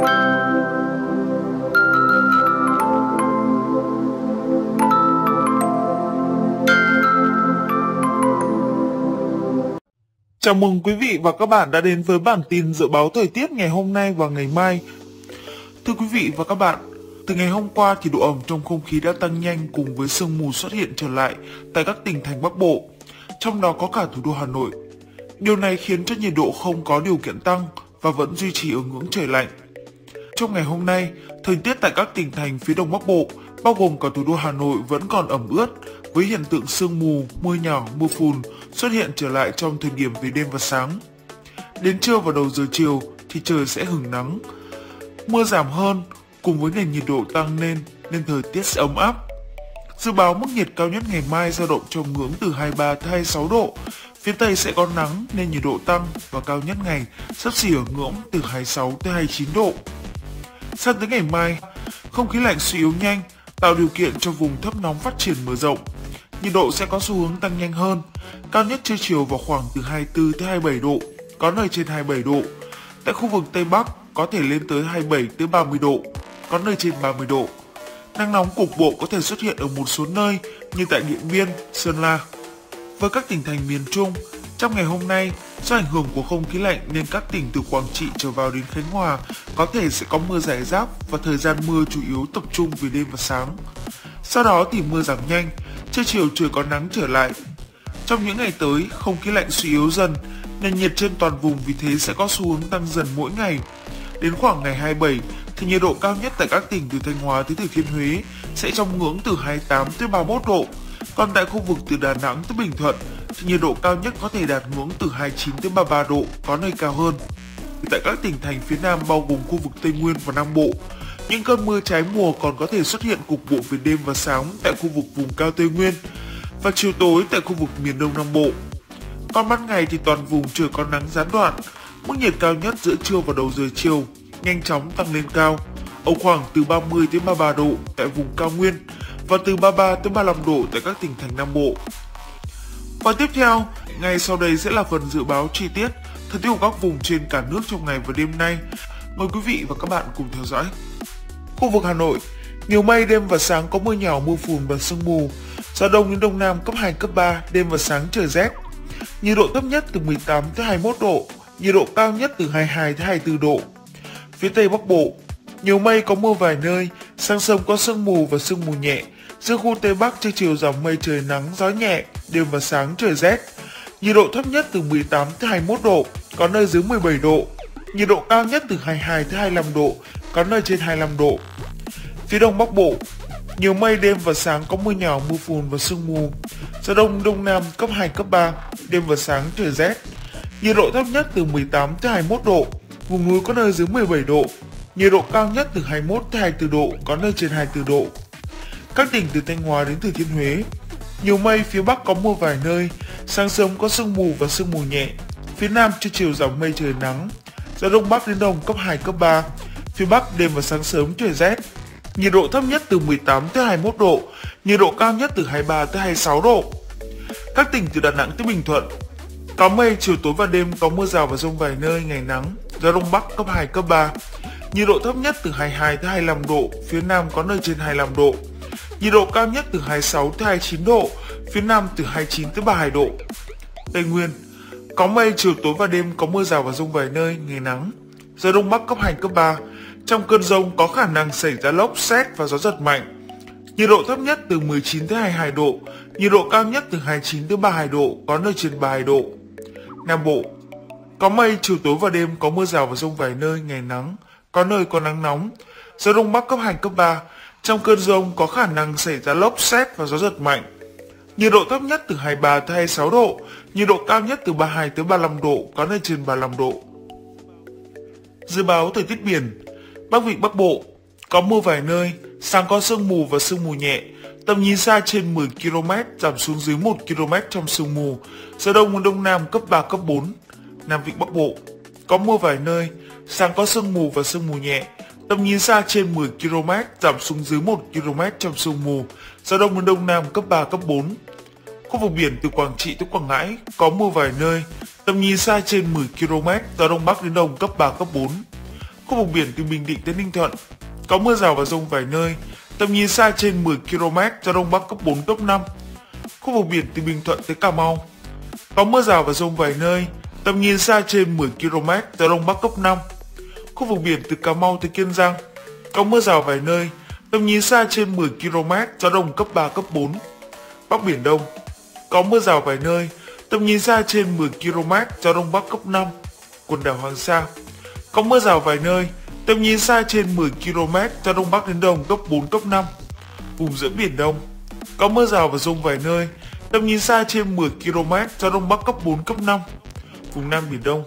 Chào mừng quý vị và các bạn đã đến với bản tin dự báo thời tiết ngày hôm nay và ngày mai. Thưa quý vị và các bạn, từ ngày hôm qua thì độ ẩm trong không khí đã tăng nhanh cùng với sương mù xuất hiện trở lại tại các tỉnh thành Bắc Bộ, trong đó có cả thủ đô Hà Nội. Điều này khiến cho nhiệt độ không có điều kiện tăng và vẫn duy trì ở ngưỡng trời lạnh. Trong ngày hôm nay, thời tiết tại các tỉnh thành phía đông Bắc Bộ, bao gồm cả thủ đô Hà Nội vẫn còn ẩm ướt với hiện tượng sương mù, mưa nhỏ, mưa phùn xuất hiện trở lại trong thời điểm về đêm và sáng. Đến trưa và đầu giờ chiều thì trời sẽ hứng nắng. Mưa giảm hơn cùng với nền nhiệt độ tăng lên nên thời tiết sẽ ấm áp. Dự báo mức nhiệt cao nhất ngày mai dao động trong ngưỡng từ 23 tới 26 độ. Phía Tây sẽ có nắng nên nhiệt độ tăng và cao nhất ngày sắp xỉ ở ngưỡng từ 26 tới 29 độ. Sang tới ngày mai, không khí lạnh suy yếu nhanh, tạo điều kiện cho vùng thấp nóng phát triển mở rộng. Nhiệt độ sẽ có xu hướng tăng nhanh hơn, cao nhất trưa chiều vào khoảng từ 24 tới 27 độ, có nơi trên 27 độ. Tại khu vực Tây Bắc có thể lên tới 27 tới 30 độ, có nơi trên 30 độ. Nắng nóng cục bộ có thể xuất hiện ở một số nơi như tại Điện Biên, Sơn La. Với các tỉnh thành miền Trung, trong ngày hôm nay, do ảnh hưởng của không khí lạnh nên các tỉnh từ Quảng Trị trở vào đến Khánh Hòa có thể sẽ có mưa rải rác và thời gian mưa chủ yếu tập trung về đêm và sáng. Sau đó thì mưa giảm nhanh, trưa chiều trời có nắng trở lại. Trong những ngày tới, không khí lạnh suy yếu dần, nền nhiệt trên toàn vùng vì thế sẽ có xu hướng tăng dần mỗi ngày. Đến khoảng ngày 27 thì nhiệt độ cao nhất tại các tỉnh từ Thanh Hóa tới Thừa Thiên Huế sẽ trong ngưỡng từ 28 tới 31 độ. Còn tại khu vực từ Đà Nẵng tới Bình Thuận nhiệt độ cao nhất có thể đạt ngưỡng từ 29 đến 33 độ, có nơi cao hơn. Tại các tỉnh thành phía Nam bao gồm khu vực Tây Nguyên và Nam Bộ, những cơn mưa trái mùa còn có thể xuất hiện cục bộ về đêm và sáng tại khu vực vùng cao Tây Nguyên và chiều tối tại khu vực miền Đông Nam Bộ. Còn ban ngày thì toàn vùng trời có nắng gián đoạn, mức nhiệt cao nhất giữa trưa và đầu giờ chiều nhanh chóng tăng lên cao, ở khoảng từ 30 đến 33 độ tại vùng cao nguyên và từ 33 tới 35 độ tại các tỉnh thành Nam Bộ. Và tiếp theo, ngay sau đây sẽ là phần dự báo chi tiết thời tiết của các vùng trên cả nước trong ngày và đêm nay. Mời quý vị và các bạn cùng theo dõi. Khu vực Hà Nội, nhiều mây đêm và sáng có mưa nhỏ, mưa phùn và sương mù. Gió đông đến đông nam cấp 2, cấp 3, đêm và sáng trời rét. Nhiệt độ thấp nhất từ 18 tới 21 độ, nhiệt độ cao nhất từ 22 tới 24 độ. Phía Tây Bắc Bộ, nhiều mây có mưa vài nơi, sáng sớm có sương mù và sương mù nhẹ. Riêng khu Tây Bắc trưa chiều giảm mây trời nắng, gió nhẹ, đêm và sáng trời rét. Nhiệt độ thấp nhất từ 18 tới 21 độ, có nơi dưới 17 độ. Nhiệt độ cao nhất từ 22 tới 25 độ, có nơi trên 25 độ. Phía Đông Bắc Bộ, nhiều mây đêm và sáng có mưa nhỏ, mưa phùn và sương mù. Gió đông đông nam cấp 2 cấp 3, đêm và sáng trời rét. Nhiệt độ thấp nhất từ 18 tới 21 độ, vùng núi có nơi dưới 17 độ. Nhiệt độ cao nhất từ 21 tới 24 độ, có nơi trên 24 độ. Các tỉnh từ Thanh Hóa đến Thừa Thiên Huế, nhiều mây phía Bắc có mưa vài nơi, sáng sớm có sương mù và sương mù nhẹ. Phía Nam trưa chiều giảm mây trời nắng, gió Đông Bắc đến Đông cấp 2, cấp 3. Phía Bắc đêm và sáng sớm trời rét. Nhiệt độ thấp nhất từ 18 tới 21 độ, nhiệt độ cao nhất từ 23 tới 26 độ. Các tỉnh từ Đà Nẵng tới Bình Thuận, có mây, chiều tối và đêm có mưa rào và rông vài nơi, ngày nắng, gió Đông Bắc cấp 2, cấp 3. Nhiệt độ thấp nhất từ 22 tới 25 độ, phía Nam có nơi trên 25 độ. Nhiệt độ cao nhất từ 26 tới 29 độ, phía Nam từ 29 tới 32 độ. Tây Nguyên, có mây, chiều tối và đêm có mưa rào và rông vài nơi, ngày nắng. Gió Đông Bắc cấp 2, cấp 3. Trong cơn rông có khả năng xảy ra lốc, xét và gió giật mạnh. Nhiệt độ thấp nhất từ 19 tới 22 độ, nhiệt độ cao nhất từ 29 tới 32 độ, có nơi trên 32 độ. Nam Bộ, có mây, chiều tối và đêm có mưa rào và rông vài nơi, ngày nắng, có nơi có nắng nóng. Gió Đông Bắc cấp 2, cấp 3. Trong cơn rông có khả năng xảy ra lốc, xét và gió giật mạnh. Nhiệt độ thấp nhất từ 23 tới 26 độ, nhiệt độ cao nhất từ 32 tới 35 độ, có nơi trên 35 độ. Dự báo thời tiết biển, Bắc Vịnh Bắc Bộ, có mưa vài nơi, sáng có sương mù và sương mù nhẹ, tầm nhìn xa trên 10 km, giảm xuống dưới 1 km trong sương mù, gió đông đến đông nam cấp 3, cấp 4. Nam Vịnh Bắc Bộ, có mưa vài nơi, sáng có sương mù và sương mù nhẹ, tầm nhìn xa trên 10 km, giảm xuống dưới 1 km trong sương mù, gió đông đến đông nam cấp 3, cấp 4. Khu vực biển từ Quảng Trị tới Quảng Ngãi có mưa vài nơi, tầm nhìn xa trên 10 km, gió đông bắc đến đông cấp 3, cấp 4. Khu vực biển từ Bình Định tới Ninh Thuận có mưa rào và rông vài nơi, tầm nhìn xa trên 10 km, gió đông bắc cấp 4 cấp 5. Khu vực biển từ Bình Thuận tới Cà Mau có mưa rào và rông vài nơi, tầm nhìn xa trên 10 km, gió đông bắc cấp 5. Khu vực biển từ Cà Mau tới Kiên Giang có mưa rào vài nơi, tầm nhìn xa trên 10 km, gió đông cấp 3 cấp 4. Bắc Biển Đông có mưa rào vài nơi, tầm nhìn xa trên 10 km, gió đông bắc cấp 5. Quần đảo Hoàng Sa có mưa rào vài nơi, tầm nhìn xa trên 10 km, gió đông bắc đến đông cấp 4 cấp 5. Vùng giữa Biển Đông có mưa rào và rông vài nơi, tầm nhìn xa trên 10 km, gió đông bắc cấp 4 cấp 5. Vùng Nam Biển Đông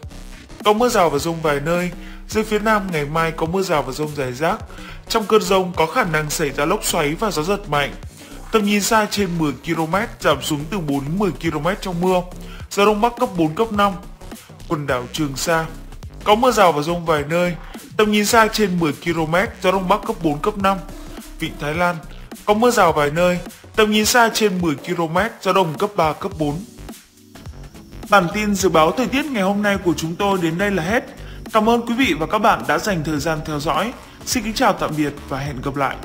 có mưa rào và rông vài nơi, riêng phía Nam ngày mai có mưa rào và rông rải rác. Trong cơn rông có khả năng xảy ra lốc xoáy và gió giật mạnh. Tầm nhìn xa trên 10 km giảm xuống từ 4 10 km trong mưa. Gió đông bắc cấp 4 cấp 5. Quần đảo Trường Sa có mưa rào và rông vài nơi. Tầm nhìn xa trên 10 km, gió đông bắc cấp 4 cấp 5. Vịnh Thái Lan có mưa rào vài nơi. Tầm nhìn xa trên 10 km, gió đông cấp 3 cấp 4. Bản tin dự báo thời tiết ngày hôm nay của chúng tôi đến đây là hết. Cảm ơn quý vị và các bạn đã dành thời gian theo dõi. Xin kính chào tạm biệt và hẹn gặp lại.